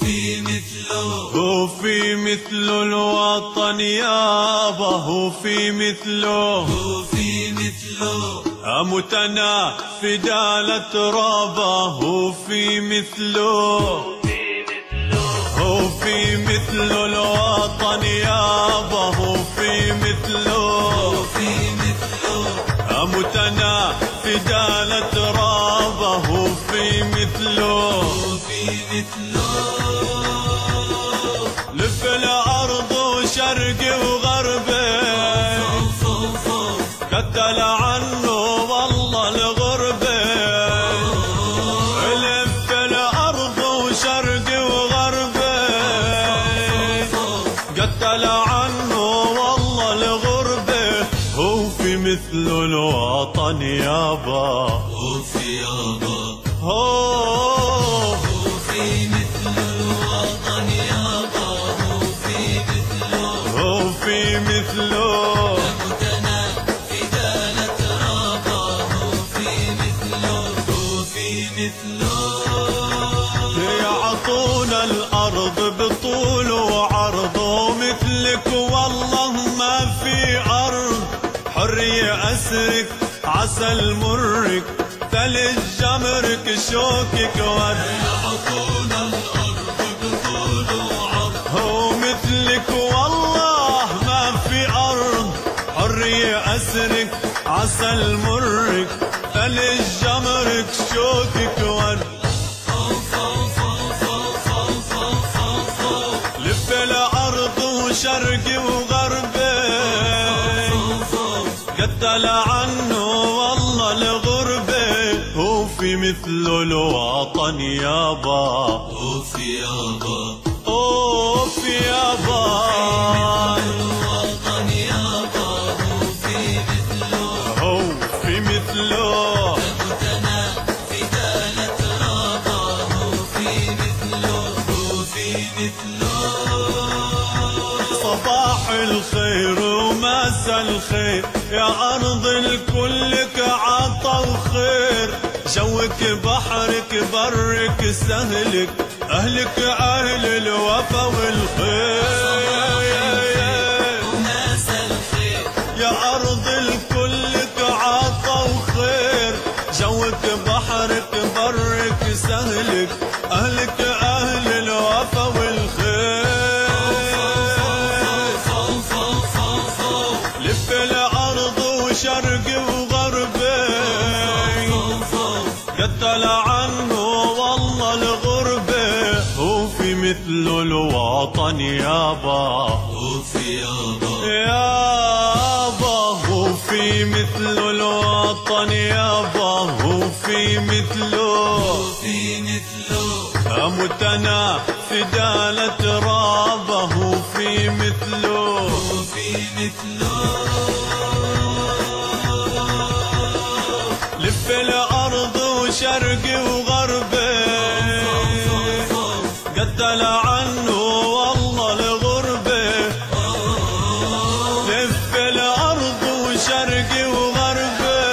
في مثله هو في مثل الوطن يابا هو في مثله هو في مثله أمتنا في دالة رابا هو في مثله هو في مثل الوطن يابا هو في مثله في مثله أمتنا في دالة رابا هو في مثله في مثله قتل عنه والله الغربة. لف الأرض وشرقي وغربي قتل عنه والله الغربة. هو في مثل الوطن يابا وفي يابا هو وفي مثله يعطونا الأرض بطول وعرض ومثلك. والله ما في أرض. حرية أسرك عسل مرك ثلج جمرك شوكك ورد يعطونا الأرض بطول وعرض هو مثلك والله ما في أرض. حرية أسرك عسل مرك ثلج جمرك شوكك وشرقي وغربي. قتل عنه والله الغربة هو في مثل الوطن يابا. وفي يابا. اوف يابا. ومساء الخير. يا أرض الكلك عطا وخير جوك بحرك برك سهلك. أهلك أهل الوفا والخير. يا أرض الكلك وشرقي وغربي. قتل عنه والله الغربة هو في مثل الوطن يابا وفي يابا يابا هو في مثل الوطن يابا هو في مثله. وفي مثله أمتنا في دالة لف الأرض وشرقي وغربي قتل عنه والله الغربة لف الأرض وشرقي وغربي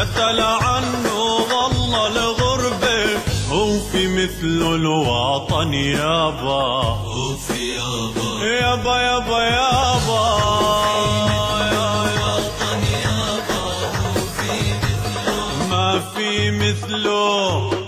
قتل عنه والله الغربة هو في مثل الوطن يابا. يابا يابا. يابا يابا. ما في مثله.